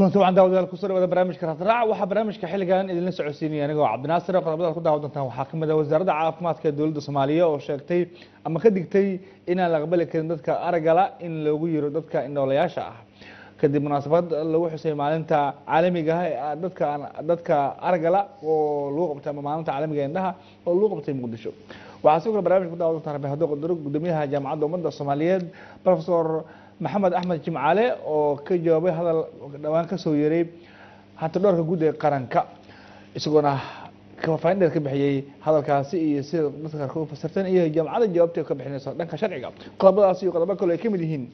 kulanti waxaan daawadayaal ku soo dhawaada barnaamijka raadraac waxaa barnaamijka xilligan idinla socodsiinaya anigoo cabdinaasir qodobada ku daawan doontaan waxaa ka mid ah wasaaradda caafimaadka ee dowladda soomaaliya oo sheegtay ama ka digtay inaan la aqbali karin dadka aragala in loogu yiro dadka indhoolayaasha ah. Kadib munaasabad lagu xusay maalinta caalamiga ah dadka dadka aragala oo lagu qabtay ama maalinta caalamiga indhaha oo lagu qabtay muqdisho. Waxaa sidoo kale barnaamijka ku daawan doontaan rabi haddoo gudoomiyaha jaamacadda ummadda soomaaliyeed professor maxamed axmed jimcaale oo ka jawaabay hadal dhowaan ka soo yeeray hanta dhowrka guud ee qaranka isagoona faafaahin dheer ka bixiyey hadalkaasi iyo sida dadka qaarkood u fasirteen iyo jaamacadda jawaabta ka bixinaysa dhanka sharciga. Qodobadaas iyo qodobo kale ay ka mid yihiin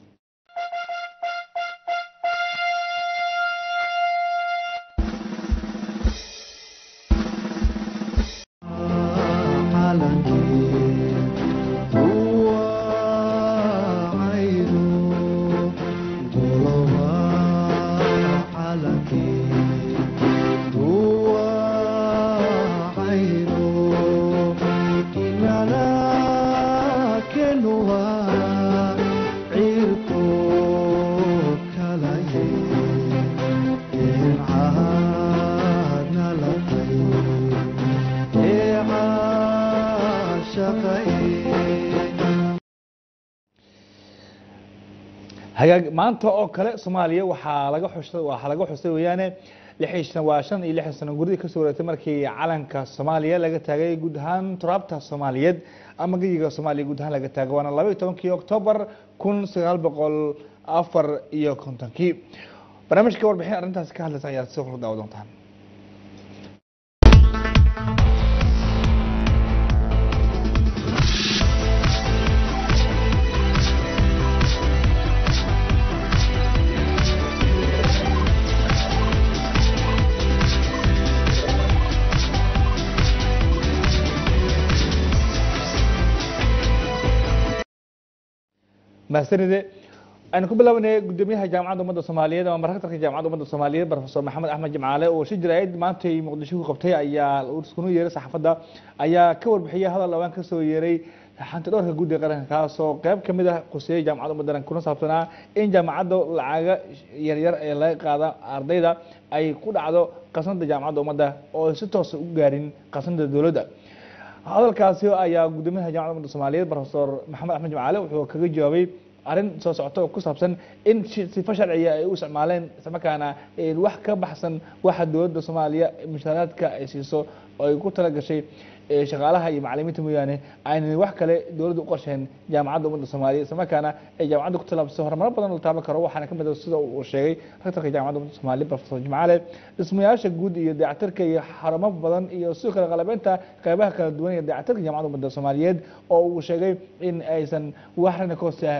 maanta oo kale soomaaliya waxaa laga xusay waxaa laga xusay weeyaane. Lixdan waa shan iyo lixdan sano guridii ka soo wareegtay markii calanka soomaaliya laga taagay guud ahaan turaabta soomaaliyeed ama geyiga soomaaliya guud ahaan laga taagay waana laba tobankii oktoobar kun sagaal boqol afar iyo kontonkii. Barnaamijka warbixin arrintaasi ka hadlaysa ayaad sidoo kale daawa doontaan mahadsanide aynu ku bilaabanay gudoomiyaha jaamacadda ummadda soomaaliyeed ama maragtarka jaamacadda ummadda soomaaliyeed professor maxamed axmed jimcaale oo shi jiraayid maantay muqdisho ku qabtay ayaa iskunu yeeray saxaafadda ayaa ka warbixiyay hadal dhawaan ka soo yeeray xanta dhowrka guud qaranka kaasoo qayb ka mid ah quseeyay jaamacadda ummadda kuna saabsanaa in jaamacadda lacaga yaryar ee laga qaada ardayda ay ku dhacdo qasnada jaamacadda ummadda oo si toosa u gaarin qasnada dowladda hadalkaasi ayaa gudoomiyaha jaamacadda ummadda soomaaliyeed professor maxamed axmed jimcaale wuxuu kaga jawaabay arrin soo socota oo ku saabsan in sifo sharciya ay u isticmaaleen islamarkaana wax ka baxsan waxa dowladda soomaaliya mushaaraadka ay siiso oo ay ku tala shaqaalaha iyo macalimiinta mooyaane aynan wax kale dowladda u qorsheen jaamacadda ummadda soomaaliya. Islamarkaana ay jaamacadda ku tallaabsay horumaro badan la taaban karo waxaana ka mid ah sida uu sheegay rektorka jaamacadda ummadda soomaaliya professor jimcaale dhismayaasha guud iyo dayactirka iyo xarumo badan iyo sidoo kale qalabeynta qeybaha kala duwan iyo dayactirka jaamacadda ummadda soomaaliyeed oo uu sheegay in aysan wax ranakosa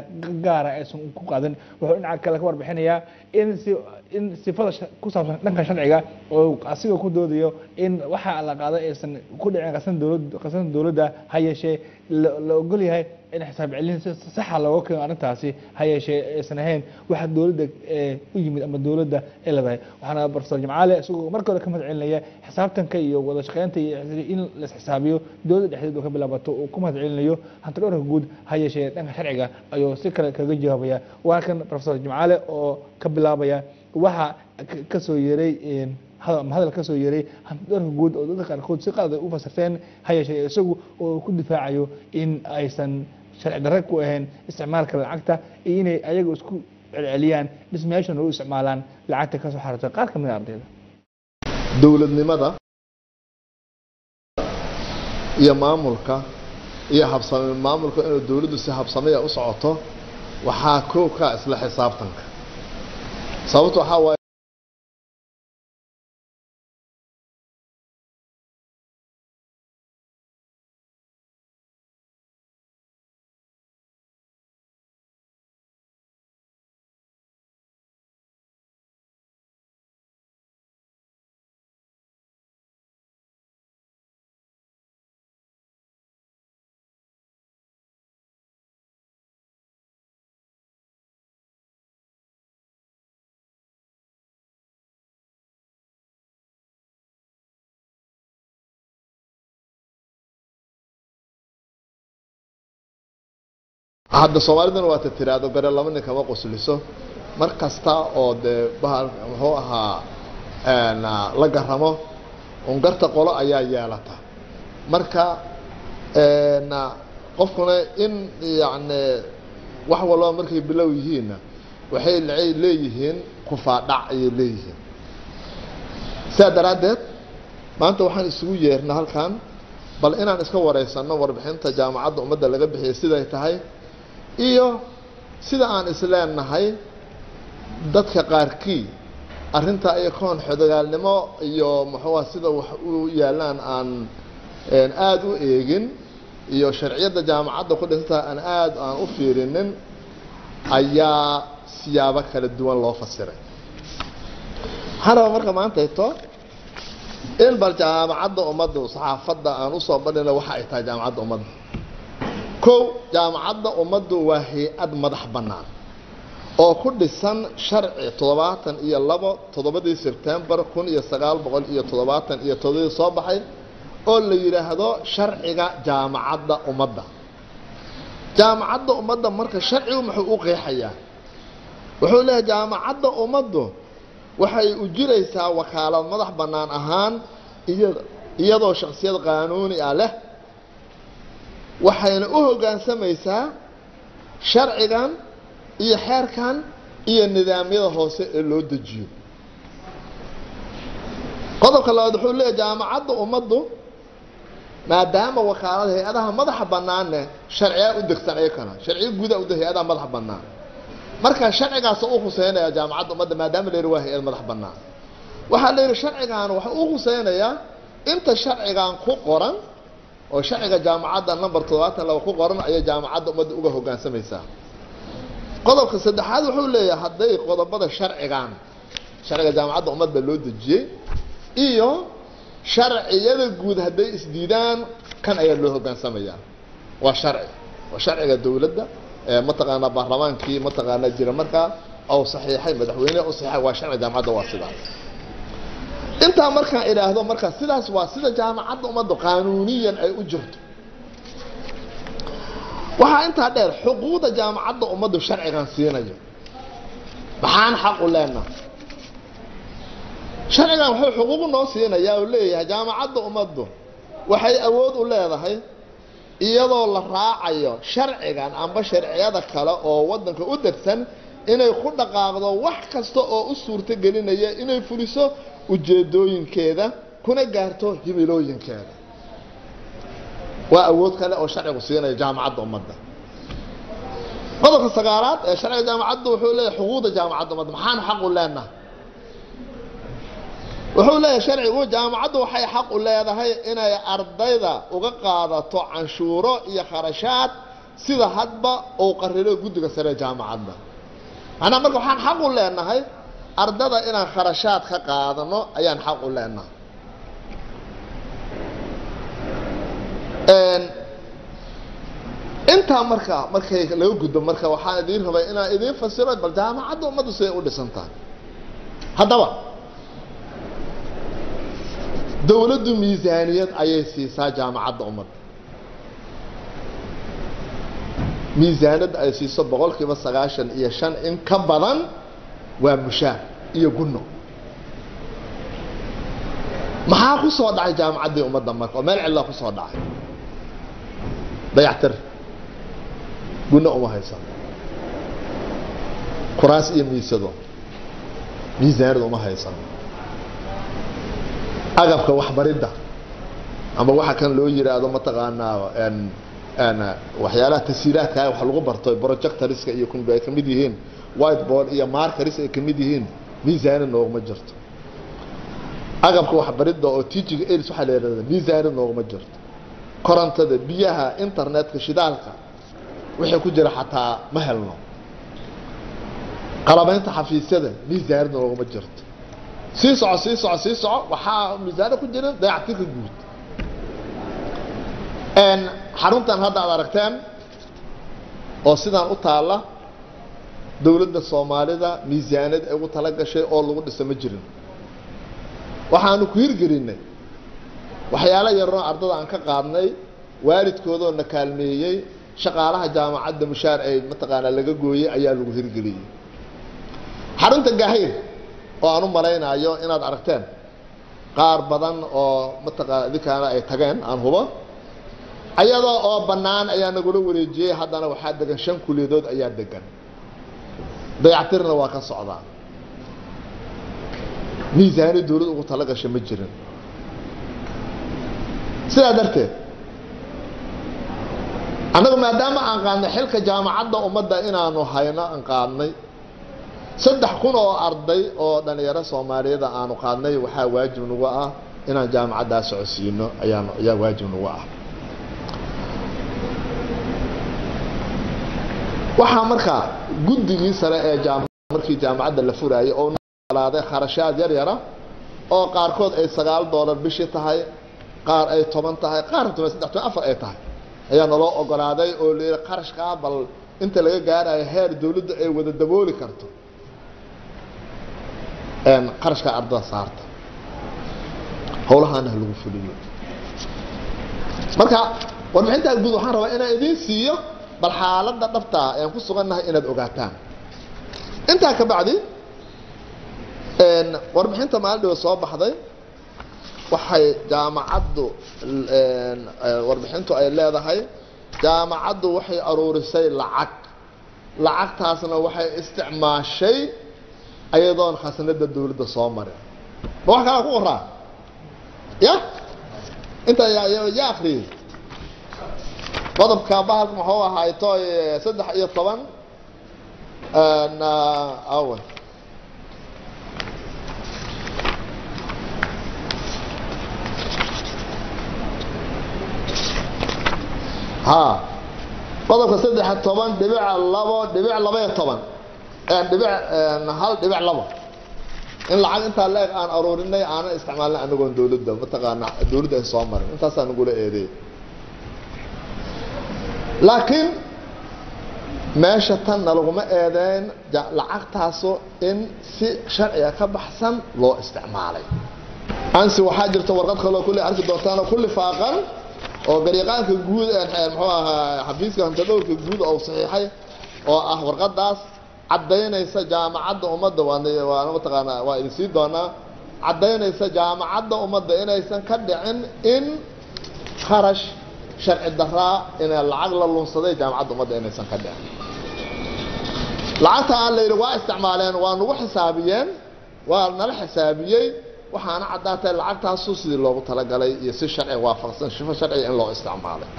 gaara aysan ku qaadan. Wuxuu dhinaca kale ka warbixinayaa in si in sifada ku saabsan dhanka sharciga oo asiga ku doodayo in waxa la qaado aysan ku dhicin qasan dowladda ha yeeshee la ogol yahay in xisaab celin saxa looga keeno arrintaasi ha yeeshee aysan ahayn waxa dowladda u yimid ama dowladda ay leedahay. Waxaana professor jimcaale isagoo marka hore ka mahad celinaya xisaabtanka iyo wada shaqeynta iyo in la isxisaabiyo dowladda dhexdeed oo ka bilaabato uu ku mahad celinayo hanta dhowrka guud ha yeeshee dhanka sharciga ayuu si kale kaga jawaabaya waa kan professor jimcaale oo ka bilaabaya waxa ka soo yeeray hadal ka soo hantidhowrka guud oo dadka qaarkood si qalad ay u fasirteen ha yeeshee isagu oo ku difaacayo in aysan sharci darre ku ahayn isticmaalka lacagta iyo inay ayaga isku celceliyaan dhismayaashan u isticmaalaan lacagta ka soo xarata qaar ka mid a ardayda. Dowladnimada iyo maamulka iyo habsami maamulka inuu dowladdu si habsamiya u socoto waxaa koow ka isla xisaabtanka. Sababto waxaa waaye hadda soomaalidana waata tiraahdo bere laba nin kama qosliso mar kasta oo dee muxuu ahaa la garamo ungarta qolo ayaa yeelata. Marka qofkuna in yacni wax walba markay bilow yihiinna waxay leeyihiin kufaadhac ayay leeyihiin. Sidaa daraaddeed maanta waxaan isugu yeernay halkan bal inaan iska wareysanno warbixinta jaamacadda ummadda laga bixiyay siday tahay iyo sida aan isleenahay dadka qaarkii arrintaa iyo koon xodogaalnimo iyo muxuua sida wax u yaalaan aan aada u eegin iyo sharciyadda jaamacadda ku dhintaa aan aada aan u fiirinin ayaa siyaabo kala duwan loo fasiray. Waxaan rabaa marka maantayto in bal jaamacadda ummadda saxaafadda aan u soo badhina waxa ay tahay jaamacadda ummadda kow jaamacadda ummaddu waa hay'ad madax bannaan oo ku dhisan sharci toddobaatan iyo labo toddobadii sebtembar kun iyo sagaal boqol iyo toddobaatan iyo toddobadii soo baxay oo la yidhaahdo sharciga jaamacadda ummadda. Jaamacadda ummadda marka sharcigu muxuu u qeexayaa? Wuxuu leeyahay jaamacadda ummaddu waxay u jiraysaa wakaalad madax bannaan ahaan iya iyadoo shaksiyad qaanuuni ah leh waxayna u hoggaansamaysaa sharcigan iyo xeerkan iyo nidaamyada hoose ee loo dejiyo. Qodobka labaad wuxuu leeyahy jaamacadda ummaddu maadaama wakaalada hay'adaha madaxa bannaanne sharciyaa u degsan ayakana sharciyo guuda uda hay'adaha madaxa bannaan. Marka sharcigaas u khuseynaya jaamacadda ummadda maadaama la yidhi waa hay'ad madax bannaan. Waxaa la yidhi sharcigan waxa u khuseynayaa inta sharcigan ku qoran oo sharciga jaamacadda number toddobaatan laba ku qoran ayay jaamacadda ummadda uga hoggaansamaysaa qodobka saddexaad wuxuu leeyahay hadday qodobada sharcigan sharciga jaamacadda ummadda loo dejiyey iyo sharciyada guud hadday isdiidaan kan ayaa loo hogaansamayaa waa sharci. Waa sharciga dowladda mataqaanaa baarlamaankii mataqaanaa jira markaa ou saxiixay madaxweyneha u saxiixay waa sharciga jaamacadda waa sidaas intaa markaan idhaahdo marka sidaas waa sida jaamacadda ummadda qaanuuniyan ay u jirto waxaa intaa dheer xuquuqda jaamacadda ummaddu sharcigan siinayo maxaan xaqu leenaha sharcigan wuxuu xuquuq noo siinayaa oo leeyahay jaamacadda ummaddu waxay awood u leedahay iyadoo la raacayo sharcigan amba sharciyada kale oo waddanka u degsan inay ku dhaqaaqdo wax kasta oo u suurto gelinaya inay fuliso ujeedooyinkeeda kuna gaarto himilooyinkeeda. Waa awood kale oo sharcigu siinaya jaamacadda ummadda. Qodobka sagaalaad ee sharciga jaamacadda wuxuu leeyahay xuquuqda jaamacadda ummadda. Maxaan xaqu leenaha wuxuu leeyahay sharcigu jaamacaddu waxay xaq u leedahay inay ardayda uga qaadato canshuuro iyo kharashaad sida hadba uu qariro guddiga sare jaamacadda. Manaa marka waxaan xaq u leenahay ardada inaan kharashaad ka qaadano ayaan xaq u leenahay. Intaa marka markay laga gudbo marka waxaan idiin rabay inaan idiin fasiro bal jaamacadda ummaddu siday u dhisan tahay haddaba dowladdu miisaaniyad ayay siisaa jaamacadda ummadda. Miisaaniyadda ay siiso boqol kiiba sagaashan iyo shan in ka badan waa mushaar iyo gunno. Maxaa ku soo dhacay jaamacaddii ummadda marka? Oo meel cidlaa ku soo dhacay. Dayactir. Gunno uma haysan kuraas iyo miisado. Miisaaniyad uma haysan agabka waxbaridda. Ama waxa kan loo yiraahdo mataqaanaa waxyaalaha tasiilaadka wax lagu barto projectoriska iyo kun ay ka mid yihiin whiteboard iyo markers ay ka mid yihiin miisaani nooguma jirto. Agabka waxbaridda oo teaching aids waxaa la yidhahda miisaani nooguma jirto. Korontada biyaha internetka shidaalka wixii ku jira xataa ma helno. Qalabaynta xafiisyada miisaani nooguma jirto. Sii soco sii soco sii soco waxaa miisaano ku jira dayactirka guud. Xaruntan hadda ad aragteen oo sidaan u taalla dowladda soomaalida miisaaniyad ay ugu tala gashay oo lagu dhisa ma jirin. Waxaanu ku hirgelinay waxyaalo yaroo ardada aan ka qaadnay waalidkoodoo na kaalmeeyey shaqaalaha jaamacadda mushaar ay mataqaanaa laga gooyey ayaa lagu hirgeliyey. Xarunta gaahayr oo aan u malaynayo inaad aragteen qaar badan oo mataqaana idinkaana ay tageen aan hubo ayadoo oo bannaan ayaa nagula wareejiyey haddana waxaa degan shan kuliyadood ayaa degan dayactirna waa ka socdaa miisaani dawlad ugu tala gasha ma jirin. Sidaa darteed annagu maadaama aan qaadnay xilka jaamacadda ummadda inaanu hayno aan qaadnay saddex kun oo arday oo dhallinyaro soomaaliyada aanu qaadnay waxaa waajib nagu ah inaan jaamacaddaa socodsiino ayaan ayaa waajib nagu ah waxaa markaa guddigii sare ee markii jaamacadda la furaayay oo alaaday kharashaad yar yara oo qaarkood ay sagaal doolar bishii tahay qaar ay toban tahay qaar toban saddex toban afar ay tahay. Ayaa naloo ogolaaday oo la yidhi qarashkaa bal inta laga gaarayo heer dawladda ay wada dabooli karto. Qarashkaa ardada saarta. Howlahaana ha lagu fuliyo. Marka warbixintaa guud waxaan rabaa inaan idiin siiyo bal xaaladda dhabtaa ean ku sugannahay inaad ogaataan. Intaa ka bacdi warbixinta maalin dhiba soo baxday. Waxay jaamacaddu warbixintu ay leedahay. Jaamacaddu waxay aruurisay lacag. Lacagtaasna waxay isticmaashay ayadoon khasnada dawladda soo marin. Ma wax kalaa ku qoraa ya? Inta ya akriyey qodobka bahalka muxuu ahaay toy saddex iyo toban. Awe ha qodobka saddex toban dhibic labo dhibic labaiyo toban. Dhibic hal dhibic labo. In lacag intaa leeg aan aruurinay aanan isticmaalnay anagoon dawladda mataqaana dawladda ay soo marin intaasaa nagula eedeey laakiin meesha tanna laguma eedeyn lacagtaasu in si sharciga ka baxsan loo isticmaalay. Ansi waxaa jirta warqad kaloo kulley arki doontaan oo ku lifaaqan oo garyaqaanka guud muxuu ahaa xafiiska hantadhowrka guud oo saxiixay oo ah warqadaas caddaynaysa jaamacadda ummadda. Waana mataqaanaa waa idin sii doonaa. Caddaynaysa jaamacadda ummadda inaysan ka dhicin in kharash sharci daraa inay lacag la lunsaday jaamacadda ummadda inaysan ka dhicin lacagta aan la yidhi waa isticmaaleen waa nagu xisaabiyeen waa nala xisaabiyey waxaana caddaatay lacagtaasu sidii loogu talagalay iyo si sharciga waafaqsan shifo sharciga in loo isticmaalay.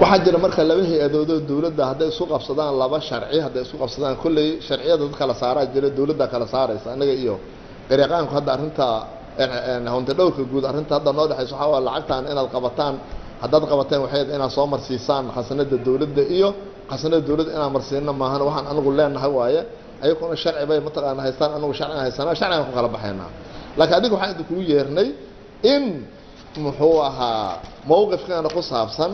Waxaa jira marka laba hay'adoodoo dawladda hadday isku qabsadaan laba sharci hadday isku qabsadaan kolley sharciyada dad kala saaraa jira dawladda kala saaraysa annaga iyo garyaqaanku hadda arrinta honta dhowrka guud arrinta hadda noo dhexaysa waxaa waa lacagtan inaad qabataan. Haddaad qabateen waxay inaad soo marsiisaan khasnada dawladda iyo khasnada dawladda inaan marsiino maahan. Waxaan anagu leenahay waaye ayaguna sharci bay mataqaana haystaan anagu sharciga haysanaa sharcigan ku kala baxaynaa laakiin adiga waxaan idinkugu yeernay in muxuu ahaa mawqifkeena ku saabsan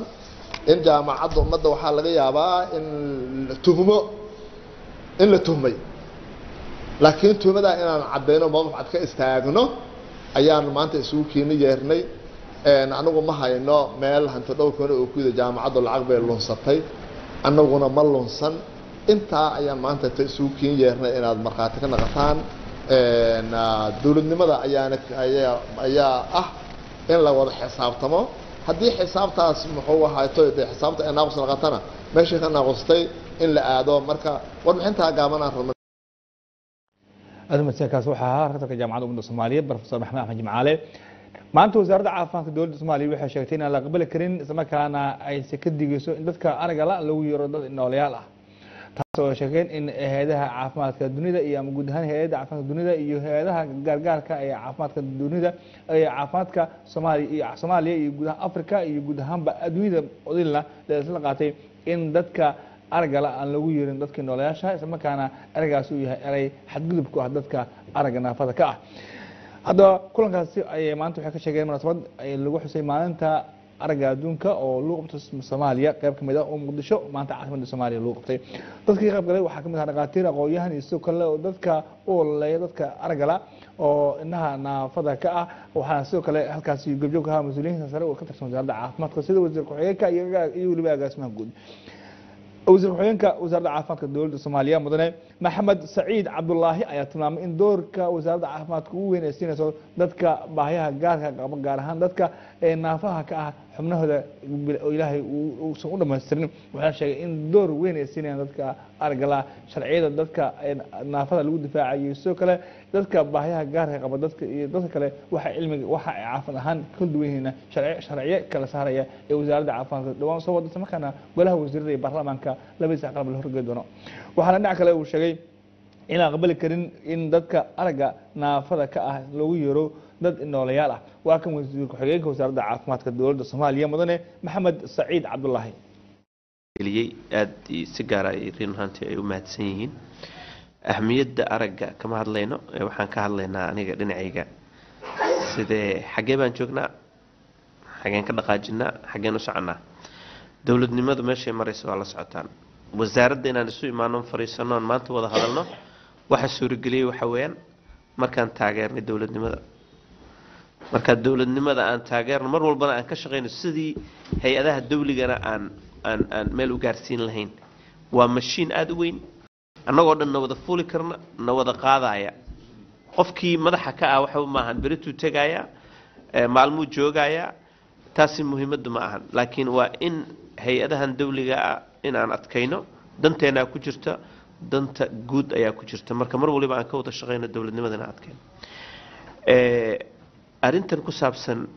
in jaamacadda ummadda waxaa laga yaabaa in tuhmo in la tuhmay. Laakiin tuhmadaa inaan caddayno mawqif cad ka istaagno ayaan maanta isugu keeni yeernay anagu ma hayno meel hanti dhowrkana oo ku yida jaamacaddu lacag bay lunsatay annaguna ma lunsan. Intaa ayaan maanta ta isugu keen yeernay inaad markhaati ka naqataan dawladnimada ayaana ayaa ah in la wada xisaabtamo. Haddii xisaabtaas muxuu ahaato dee xisaabta ay naaqus naqatana meeshay ka naaqustay in la aado marka warbixintaa gaabanaan rabna admasiinkaas waxaa ahaa raktarka jaamacadda ummadda soomaaliyeed profesor maxamed axmed jimcaale maanta wasaaradda caafimaadka dowladda soomaaliya waxay sheegtay inaan la aqbali karin islamarkaana ayse ka digeyso in dadka la lagu yeero dad noolayaal ah taas oo sheegeen in hay'adaha caafimaadka dunida iyo ama guud ahaan hay'adda caafimaadka dunida iyo hay'adaha gaargaarka ee caafimaadka dunida ee caafimaadka soomaaliya iyo soomaaliya iyo guud africa iyo guud ahaanba dunida odilna la qaatay in dadka aragala aan lagu yeerin dadkii noolayaasha islamarkaana eragaas uu yahay eray xadgudub ku ah dadka aragga naafada ka ah. Haddaba kulankaasi ayay maanta waxay ka sheegeen munaasabad lagu xusay maalinta aragga adduunka oo lagu qabtay soomaaliya qayb ka mid ah oo muqdisho maanta caasimadda soomaaliya lagu qabtay dadkii qayb galay waxaa ka mid ah dhakhaatiir aqoon-yahan iyo sidoo kale dadka u ololeeya dadka araggala oo inaha naafada ka ah. Waxaana sidoo kale halkaasi gobjoog ka ahaa mas'uuliyiinta sare oo ka tirsan wasaaradda caafimaadka sida wasiir ku-xigeenka iyo weliba agaasimaha guud wasiir ku-xigeenka wasaaradda caafimaadka dowladda soomaaliya mudane maxamed saciid cabdulaahi ayaa tilmaamay in doorka wasaaradda caafimaadka ugu weyn ay siinayso dadka baahiyaha gaarka qaba gaar ahaan dadka ee naafaha ka ah xubnahooda oo ilaahay uu- uusan u dhamaystirin waxaa sheegay in door weyn ay siinayaan dadka argala sharciyada dadka ee naafada lagu difaacayo sidoo kale dadka baahiyaha gaarka qaba dadka iyo dadka kale waxa cilmiga waxa ay caafimad ahaan ka duwan yihiin sharci sharciyo kala saaraya ee wasaaradda caafimaadka. Dhawaan soo wada markaana golaha wasiirada iyo baarlamaanka labadiisa qalab la horgey doono. Waxaana dhinac kale uu sheegay inaan aqbali karin in dadka aragga naafada ka ah loogu yeero dad noolayaal ah. Waa kan wasiir ku-xigeenka wasaaradda caafimaadka dowladda soomaaliya mudane maxamed saciid cabdulaahi iyo si gaara ay rin ahaantii ay u mahadsan yihiin. Ahmiyadda aragga kama hadlayno? Ee waxaan ka hadlaynaa aniga dhinacayga. Sidee xaggee baan joognaa? Xaggeen ka dhaqaajinaa? Xaggeen u soconaa dowladnimadu meeshay maraysa waa la socotaan. Wasaaradda inaan isu imaano fariisano oon maanta wada hadalno waxa suurageliyey waxa weeyaan markaan taageernay dowladnimada marka dowladnimada aan taageerno mar walbana aan ka shaqayno sidii hay'adaha dawligana aan aan aan meel u gaarsiin lahayn. Waa mashiin aada u weyn annagoo dhan na wada fuuli karna na wada qaadaya qofkii madaxa ka ah waxba maahan berituu tegaya ee maalmuu joogaya taasi muhiimaddu ma ahan. Laakiin waa in hay'adahan dawliga ah in aan adkayno danteenaa ku jirta danta guud ayaa ku jirta. Marka mar waliba aan ka wada shaqayno dowladnimada inaan adkayno arrintan ku saabsan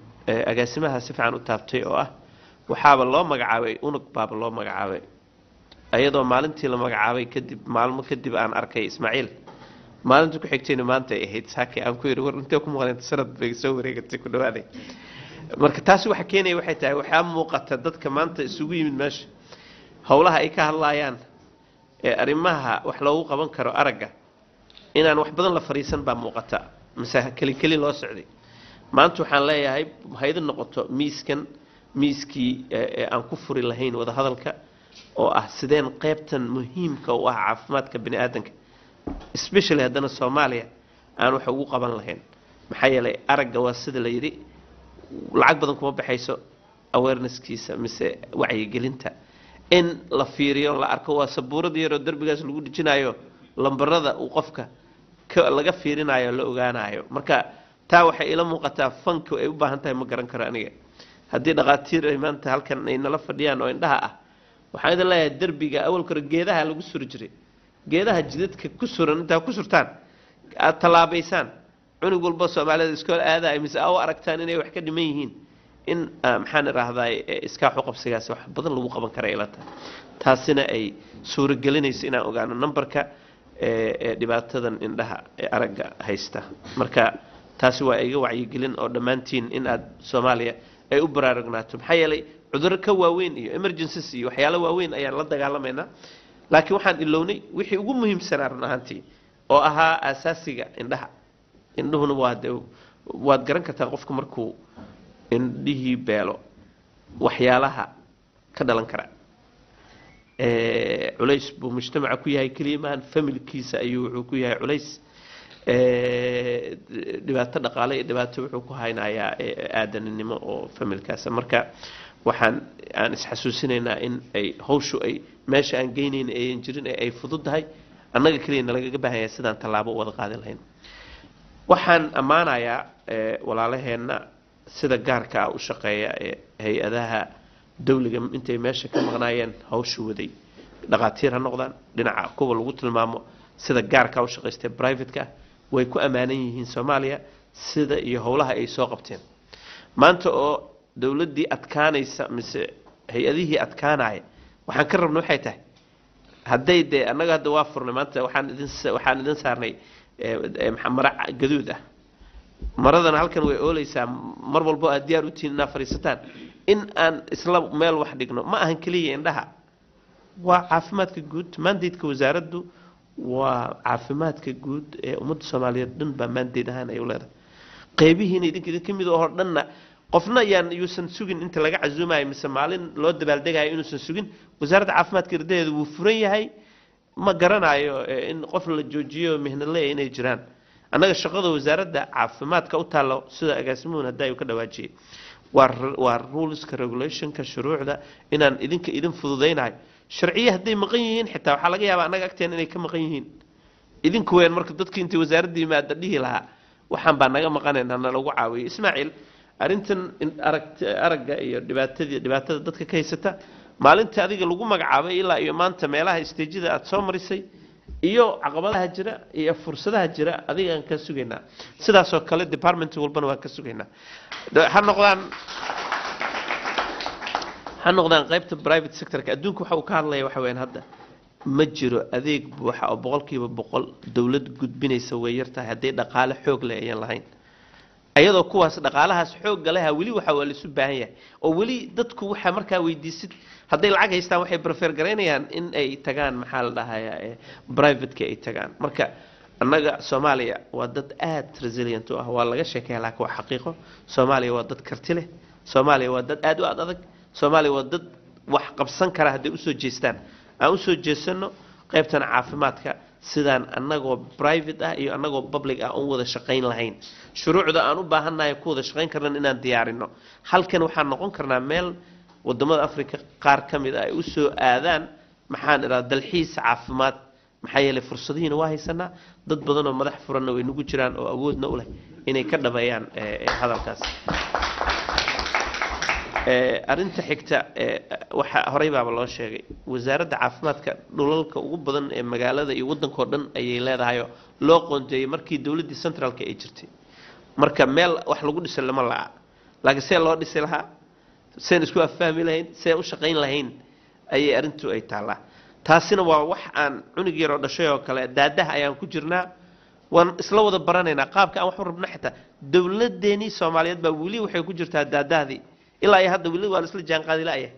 agaasimaha si fiican u taabtay oo ah waxaaba loo magacaabay unug baaba loo magacaabay. Ayadoo maalintii la magacaabay kadib maalmo kadib aan arkay ismaaciil. Maalinta ku xigtayna maanta ay ahayd saaki aan ku yidhi war intee ku maqleen? Sanad bay soo wareegatay ku dhawaaday marka taasi waxa keenaya waxay tahay waxaa muuqata dadka maanta isugu yimid meesha. Howlaha ay ka hadlaayaan ee arrimaha wax loogu qaban karo aragga inaan wax badan la fariisan baa muuqata. Mise keli keli loo socday maanta waxaan leeyahay haydi noqoto miiskan miiskii ee ee aan ku furi lahayn wadahadalka oo ah sideen qeybtan muhiimka u ah caafimaadka bini aadanka especially haddana soomaaliya aan wax ugu qaban lahayn. Maxaa yeelay aragga waa sida la yidhi lacag badan kuma baxayso awarenesskiisa mise wacyigelinta. In la fiiriyo la arko waa sabuurad yaroo derbigaas lagu dhijinayo lambarada uu qofka ka laga fiirinayo la ogaanayo marka taa waxay ila muuqataa fanku ay u baahan tahay ma garan karo aniga. Haddii dhaqaatiir ay maanta halkan ay nala fadhiyaan oo indhaha ah waxaan idin leeyahay derbiga awalka hore geedaha lagu suri jiray. Geedaha jidadka ku suran intaa ku surtaan aad tallaabaysaan cunug walba soomaalida iskool aadaay mise aa u aragtaan inay wax ka dhiman yihiin. In maxaan idhaahdaa iskaaxu qabsigaasi wax badan lagu qaban kara ila tahay taasina ay suuragelinayso inaan ogaano numberka ee ee dhibaatadan indhaha ee aragga haysta. Marka taasi waa iga wacyigelin oo dhammaantiin in aad soomaaliya ay u baraarugnaato. Maxaa yeelay cudurro ka waaweyn iyo emergencies iyo waxyaalo waaweyn ayaan la dagaalamaynaa. Laakiin waxaan ilownay wixii ugu muhiimsanaa run ahaantii oo ahaa asaasiga indhaha. Indhuhuna waa de waad garan kartaa qofku markuu indhihii beelo waxyaalaha ka dhalan kara. Culays buu mujtamaca ku yahay keliya maahan familkiisa ayuu wuxuu ku yahay culays dhibaato dhaqaale iyo dhibaato wuxuu ku haynayaa ee, aadaninimo oo familkaasa marka waxaan aan isxasuusinaynaa in ay hawshu ay meesha aan geynayn ayan jirin ee ay fududahay annaga keliya nalagaga baahanya sidaan tallaabo u wada qaadi lahayn. Waxaan ammaanayaa ee, walaalaheenna sida gaarka ah u shaqeeya ee hay'adaha dawliga intay meesha ka maqnaayeen hawsha waday. Dhaqaatiir ha noqdaan dhinaca kuwa lagu tilmaamo sida gaarka u shaqaystay privateka way ku ammaanan yihiin soomaaliya sida iyo howlaha ay soo qabteen. Maanta oo dowladdii adkaanaysa mise hay'adihii adkaanaya waxaan ka rabna waxay tahay hadday dee annaga hadda waa furnay maanta waxaan idin waxaan idin saarnay mara gaduud ah. Maradana halkan way ooleysaa mar walbo aad diyaar u tihiin inaad fadhiisataan. In aan isla meel wax dhigno ma ahan keliya indhaha. Waa caafimaadka guud mandateska wasaaraddu waa caafimaadka guud ee ummadda soomaaliyeed dhan baa mandate ahaan ay u leedahay. Qeybihiina idinka idinka mid oo dhanna qofna yaan yuusan sugin inta laga casuumayo mise maalin loo dabaaldegayo inuusan sugin wasaaradda caafimaadka irdaheedu wuu furan yahay. Ma garanayo eh, in qof la joojiyo mihnadle inay jiraan. Annaga shaqada wasaaradda caafimaadka u taallo sida agaasimuhun hadda ay ka dhawaajiyey. Waa r- waa ruleska regulationka shuruucda inaan idinka idin fududaynayo sharciye hadday maqan yihiin xitaa waxaa laga yaabaa annaga agteen inay ka maqan yihiin. Idinku ween marka dadkii intay wasaaradda yimaada dhihi lahaa waxaan baa naga maqanayn hana lagu caawiyo. Ismaaciil arrintan aragga iyo dhibaatadii dhibaatada dadka ka haysata maalinta adiga lagu magacaabay ilaa iyo maanta meelaha isteejyada aad soo marisay iyo caqabadaha jira iyo fursadaha jira adigaan ka sugaynaa. Sidaasoo kale department walbana waan ka sugaynaa. Ha noqdaan ha noqdaan qaybta private sectorka adduunka waxa uu ka hadlaya waxa weyaan hadda ma jiro adeeg buuxa oo boqolkiiba boqol dowlad gudbinaysa way yartahay hadday dhaqaale xoog leh ayan lahayn. Ayadoo kuwaas dhaqaalahaas xoogga leha weli waxa waa laisu baahan yahay. Oo weli dadku waxaa markaa weydiisid hadday lacag haystaan waxay prefer garaynayaan in ay tagaan maxaa la dhahayaa ee privateka ay tagaan. Marka annaga soomaaliya waa dad aad resilient u ah waa laga sheekaya laakiin waa xaqiiqo. Soomaaliya waa dad karti leh. Soomaaliya waa dad aad u ad adag soomaaliya waa dad wax qabsan kara hadday u soo jeestaan. Aan u soo jeesano qaybtan caafimaadka sidaan annagoo private ah iyo annagoo public ah un wada shaqayn lahayn. Shuruucda aan u baahannahay ku wada shaqayn karnan inaan diyaarino. Halkan waxaan noqon karnaa meel waddamada africa qaar ka mid ah ay u soo aadaan. Maxaan idhaha dalxiis caafimaad. Maxaa yeelay fursadihiina waa haysanaa. Dad badan oo madax furanna way nagu jiraan oo awoodna u leh inay ka dhameeyaan eh, eh, hadalkaas Ee, arrinta xigta ee, waxa horey baaba loo sheegay. Wasaaradda caafimaadka dhulalka ugu badan ee magaalada iyo waddankao dhan ayay leedahayoo loo qoonteeyey markii dowladdii centraalka ay jirtay. Marka meel wax lagu dhisay lama la'a laakiin see loo dhisi lahaa seen isku afahmi lahayn see u shaqayn lahayn ayay arrintu ay taallaa. Taasina waa wax aan cunug yaroo dhashay oo kale daadaha ayaan ku jirnaa. Waan isla wada baranaynaa qaabka aan wax u rabna xitaa. Dowladeenii soomaaliyeed baa weli waxay ku jirtaa daadahdii ilaa hadda weli waan isla jaanqaadi la'yahay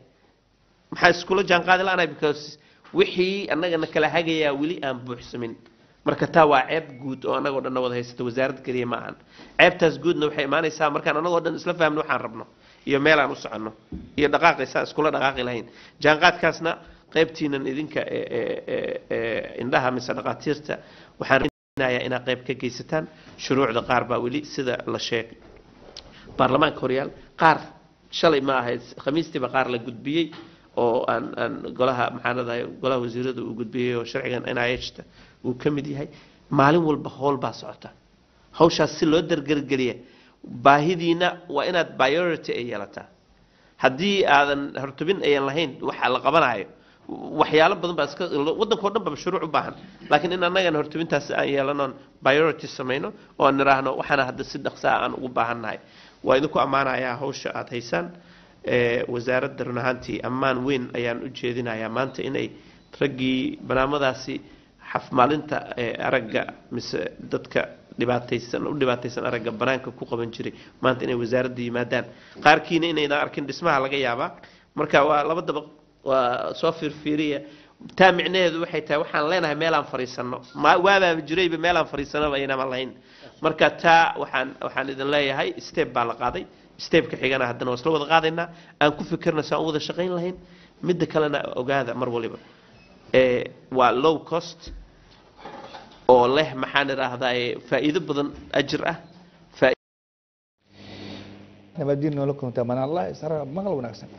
maxaa iskula jaanqaadi la'anahay because wixii annagana kala hagayaa weli aan buuxsamin. Marka taa waa ceeb guud oo annagoo dhanna wada haysata wasaaradda keliya ma ahan. Ceebtaas guudna waxay imaanaysaa markaan annagoo dhan isla fahmno waxaan rabno. Iyo meelaan u soconno. Iyo dhaqaaqaysaa iskula dhaqaaqi lahayn. Jaanqaadkaasna qaybtiinan idinka ee- ee- ee indhaha mise dhaqaatiirta waxaan inaad qayb ka geysataan. Shuruucda qaar baa weli sida la sheegay baarlamaanka horyaal qaar shalay ma ahayd khamiistiiba qaar la gudbiyey oo aan aan golaha maxaan leedahay golaha wasiirada uu gudbiyey oo sharcigan NIH-ta uu ka mid yahay maalin walba howl baa socota. Hawshaas si loo dargargeliya baahidiina waa inaad priority ay yeelataa. Haddii aadan hortubin ayan lahayn waxa la qabanayo waxyaalo badan baa iska waddanka oo dhan baa shuruuc u baahan. Laakiin in annagana hortubintaas aan yeelanoon priority samayno oo aan niraahno waxaana hadda si dhaqsaa aan ugu baahannahay waa idinku ammaanayaa hawsha aada haysaan wasaaradda run ahaantii ammaan weyn ayaan u jeedinayaa. Maanta inay raggii barnaamadaasi xaf maalinta ee aragga mise dadka dhibaataysan u dhibaataysan aragga banaanka ku qaban jiray maanta inay wasaaradda yimaadaan. Qaarkiina inayna arkin dhismaha laga yaabaa. Marka waa laba dabaq waa soo fiirfiiriya taa micnaheedu waxay tahay waxaan leenahay meelaan fadhiisanno ma waabaaba jirayba meelaan fadhiisanaba aynama lahayn marka taa waxaan waxaan idin leeyahay step baa la qaaday. Stepka xigana haddana waa isla wada qaadaynaa. Aan ku fikirna saan u wada shaqayn lahayn. Midda kalena ogaada mar waliba. Waa low cost oo leh maxaan idhaahdaa faa'iido badan ajir ah. Nabadiin noola kunta manaan allah isara maqal wanaagsan